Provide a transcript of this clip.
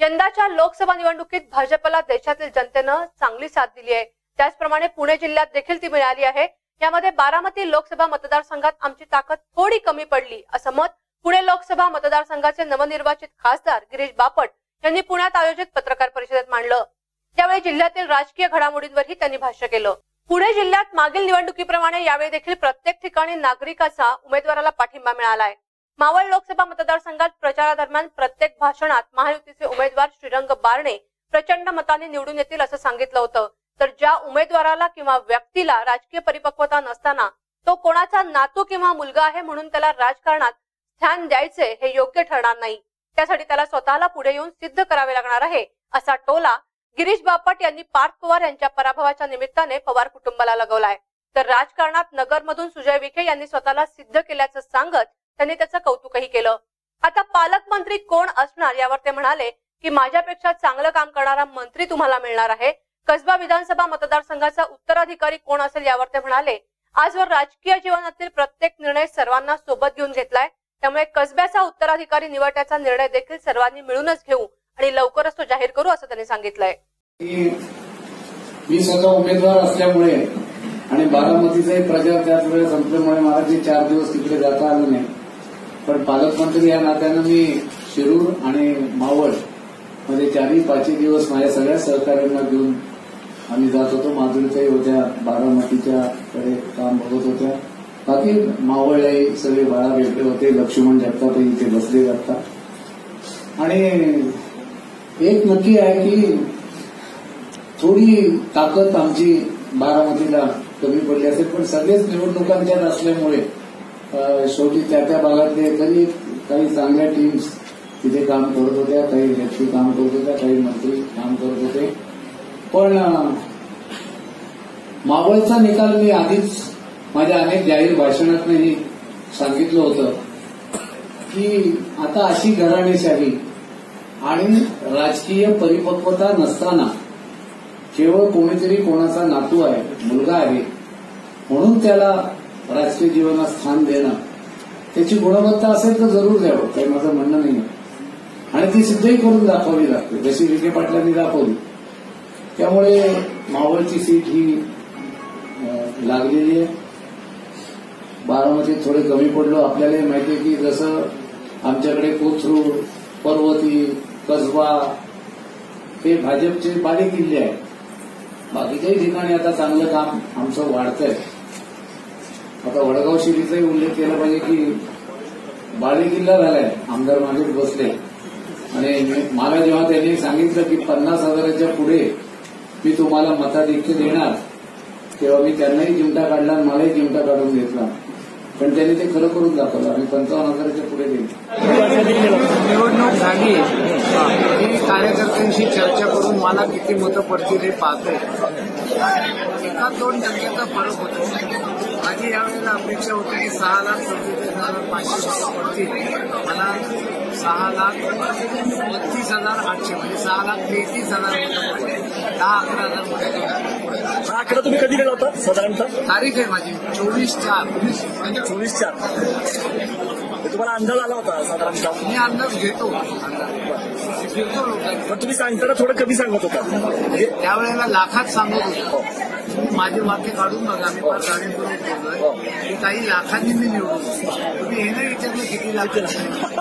यंदाच्या लोकसभा निवडणुकीत भाजपला देशातील जनतेनं चांगली साथ दिली आहे. त्याचप्रमाणे पुणे जिल्ह्यात देखील ती मिळाली आहे. यामध्ये बारामती लोकसभा मतदारसंघात आमची ताकद थोडी कमी पडली असं मत पुणे लोकसभा मतदारसंघाचे नवनिर्वाचित खासदार गिरीश बापट यांनी पुण्यात आयोजित पत्रकार परिषदेत मांडलं. त्यावेळी जिल्ह्यातील राजकीय घडामोडींवरही त्यांनी भाष्य केलं. पुणे जिल्ह्यात मागील निवडणुकीप्रमाणे यावेळी देखील प्रत्येक ठिकाणी नागरिकाचा उमेदवाराला पाठिंबा मिळालाय मावळ लोकसभा मतदारसंघात प्रचारादरम्यान प्रत्येक भाषणात महायुतीचे उमेदवार श्रीरंग बारणे प्रचंड मताने निवडून येतील असं सांगितलं होतं. तर ज्या उमेदवाराला किंवा व्यक्तीला राजकीय परिपक्वता नसताना तो कोणाचा नातू किंवा मुलगा आहे म्हणून त्याला राजकारणात स्थान द्यायचे हे योग्य ठरणार नाही. त्यासाठी त्याला स्वतःला पुढे येऊन सिद्ध करावे लागणार आहे असा टोला गिरीश बापट यांनी पार्थ पवार यांच्या पराभवाच्या निमित्ताने पवार कुटुंबाला लगवलाय. तर राजकारणात नगरमधून सुजय विखे यांनी स्वतःला सिद्ध केल्याचं सांगत त्यांनी त्याचं कौतुकही केलं. आता पालकमंत्री कोण असणार यावर ते म्हणाले की माझ्यापेक्षा चांगलं काम करणारा मंत्री तुम्हाला मिळणार आहे. कसबा विधानसभा मतदारसंघाचा उत्तराधिकारी कोण असेल यावर ते म्हणाले आजवर राजकीय जीवनातील प्रत्येक निर्णय सर्वांना सोबत घेऊन घेतलाय. त्यामुळे कसब्याचा उत्तराधिकारी निवडण्याचा निर्णय देखील सर्वांनी मिळूनच घेऊ आणि लवकरच तो जाहीर करू असं त्यांनी सांगितलंय. मी स्वतः उमेदवार असल्यामुळे आणि बारामतीचाही प्रचार त्याच वेळेस संपल्यामुळे मला जे चार दिवस तिकडे जाता आलं नाही. पण पालकमंत्री या नात्यानं मी शिरूर आणि मावळमध्ये चारही पाचही दिवस माझ्या सगळ्या सहकार्यांना घेऊन आम्ही जात होतो. माधुरीताई होत्या बारामतीच्या कडे काम बघत होत्या. बाकी मावळलाही सगळे बाळा भेटले होते लक्ष्मण जगतापही इथे बसले जातात आणि एक नक्की आहे की थोडी ताकद आमची बारामतीला कमी पडली असेल पण सगळेच निवडणुकांच्यात असल्यामुळे शेवटी त्या त्या भागातले तरी काही चांगल्या टीम्स तिथे काम करत होत्या काही व्यक्ती काम करत होत्या काही मंत्री काम करत होते. पण मावळचा निकाल मी आधीच माझ्या अनेक जाहीर भाषणातही सांगितलं होतं की आता अशी घराणेशाही आणि राजकीय परिपक्वता नसताना केवळ कोणीतरी कोणाचा नातू आहे मुलगा आहे म्हणून त्याला राजकीय जीवनात स्थान देणं त्याची गुणवत्ता असेल तर जरूर द्यावं काही माझं म्हणणं नाही आणि ती सिद्धही करून दाखवली लागते जशी विखे पाटलांनी दाखवली. त्यामुळे मावळची सीट ही लागलेली आहे. बारामतीत थोडे कमी पडलो. आपल्यालाही माहिती आहे की जसं आमच्याकडे कोथरूड पर्वती कसबा हे भाजपचे बारीक किल्ले आहेत. बाकी काही ठिकाणी आता चांगलं काम आमचं वाढतंय. आता वडगाव शिरीचाही उल्लेख केला पाहिजे की बाले किल्ला झालाय आमदार मागे बसले. आणि मला जेव्हा त्यांनी सांगितलं की पन्नास हजाराच्या पुढे मी तुम्हाला मताधिक्य देणार तेव्हा मी त्यांनाही चिमटा काढला आणि मलाही चिमटा काढून घेतला. पण त्यांनी ते खरं करून दाखवलं. आणि पंचावन्न हजाराच्या पुढे दिली निवडणूक झाली. मी कार्यकर्त्यांशी चर्चा करून मला किती मतं पडतील हे पाहतो एका दोन टक्क्याचा फरक होतो. माझी यावेळेला अपेक्षा होती की सहा लाख सत्तेचाळीस हजार पाचशे पडतील मला सहा लाख बत्तीस हजार आठशे म्हणजे सहा लाख तेहतीस हजार दहा अकरा हजार हा आकडा तुम्ही कधी दिला होता? साधारणतः? तारीख आहे माझी. चोवीस चार. म्हणजे चोवीस चार. तुम्हाला अंदाज आला होता साधारणतः मी अंदाज घेतो. लोकांचा पण तुम्ही सांगताना थोडं कमी सांगत होता. म्हणजे त्यावेळेला लाखात सांगत होतो. तुम्ही माझे वाक्य काढून बघा मी फार की काही लाखांनी मी निवडून तुम्ही हे नाही विचारलं किती लाख